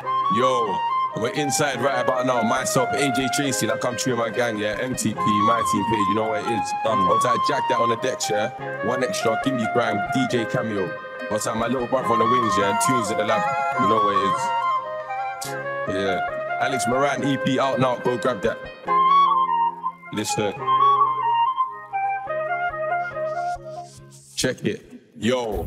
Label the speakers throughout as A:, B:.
A: Yo, we're inside right about now. Myself, AJ Tracey, like I'm true my gang, yeah. MTP, my team page, you know what it is. Um, outside Jack that on the deck, yeah. One extra, give me grime, DJ cameo. What's Outside my little brother on the wings, yeah. Tunes in the lab, you know what it is. Yeah. Alex Moran EP out now, go grab that. Listen. Check it. Yo,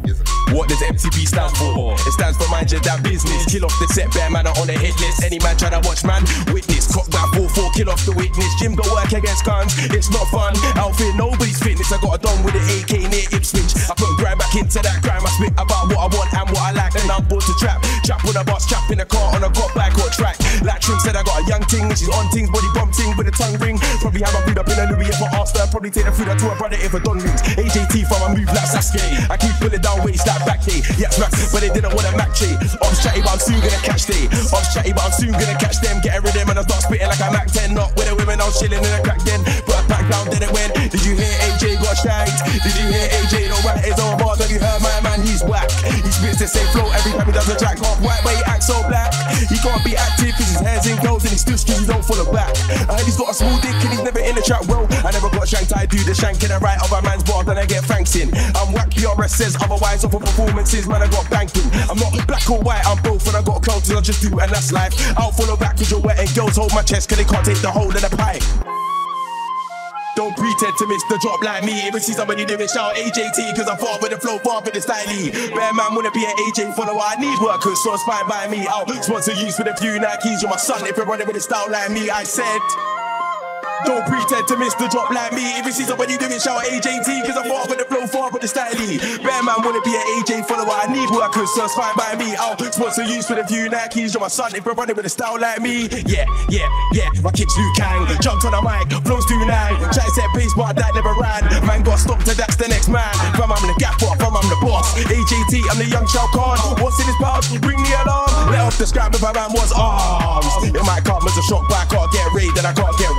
A: what does MTP stand for? It stands for mind your damn business. Kill off the set, bare man on the hit list. Any man try to watch man, witness. Cock back 4 4, kill off the witness. Jim go work against guns, it's not fun. Outfit, nobody's fitness. I got a done with an AK near Ipswich. I put grind back into that grime. I spit about what I want and what I like. And I'm born to trap. Trap on a bus, trap in a car, on a track. Like Trim said, I got a young ting, she's on things, body bump ting with a tongue ring. Probably have my food up in a Louis if I asked her. Probably take the food out to her brother if a don rings. AJT from a move like Sasuke. I keep pulling down waist like back day. Yeah, smack, but they didn't want a Mac J. I'm chatty, but I'm soon gonna catch they. I'm chatty, but I'm soon gonna catch them. Get rid of them and I start spitting like a Mac 10. Not with the women, I was chilling in a crack den. Put a pack down, did it win. Did you hear AJ got shanked? Did you hear AJ no right is on bars? Have you heard my man? He's whack. He spits the same flow every time he does a track. Off white, but he can't be active cause his hair's in goals and he still skinny, don't follow back. I heard he's got a small dick and he's never in the trap. Well, I never got shanked, I do the shank in and right of a man's bar, then I get thanks in. I'm whack, PRS says otherwise off of performances, man, I got banking. I'm not black or white, I'm both, and I got cultures, I just do, and that's life. I'll follow back cause you're wet and girls hold my chest cause they can't take the whole of the pipe. Don't pretend to miss the drop like me. If you see somebody doing it, shout AJT, cause I'm far with the flow, far with the style. Bear man wanna be an AJ follower, I need workers, so inspired by me. I'll sponsor use with a few Nikes. You're my son if you're running with a style like me. I said. Don't pretend to miss the drop like me. If you see somebody doing shout AJT, cause I'm far with the flow, far with the style. Bear man wanna be an AJ follower, I need workers, so it's fine by me. I'll sponsor use with the few Nikes. You're my son if you're running with a style like me. Yeah, yeah, yeah. My kicks Liu Kang, jumped on the mic, flows too nine. To set pace, but that never ran. Man got stopped, and that's the next man. From I'm the gap up, from I'm the boss. AJT, I'm the young Shao Kahn. What's in his pouch? Bring the alarm. Let off the scrap if I man was arms. It might come as a shock, but I can't get raided, I can't get.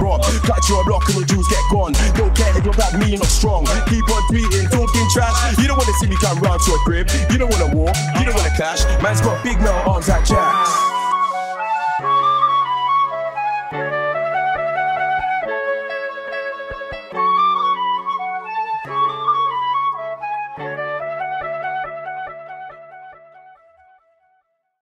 A: Clutch your block and the jewels get gone. Don't care if you're back, me, you're not strong. Keep on tweeting, talking trash. You don't wanna see me come round to a crib. You don't wanna war, you don't wanna clash. Man's got big metal arms like jacks.